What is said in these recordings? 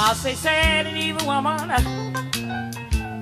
I say, sad and evil woman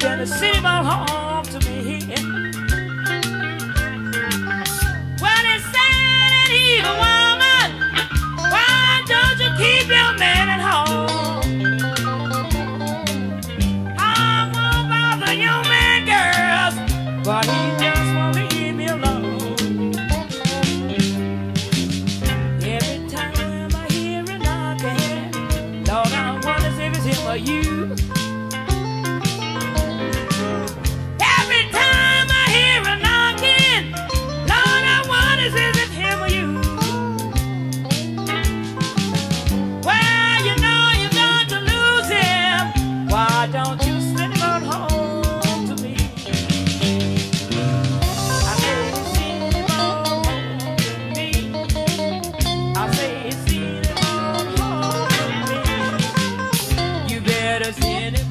then it seemed all home to me. Well, it's sad and evil, woman. Why don't you keep your man at home? I won't bother your man, girls, but he just won't leave me alone. Every time I hear a knocking, Lord, I wonder if it's him or you. And if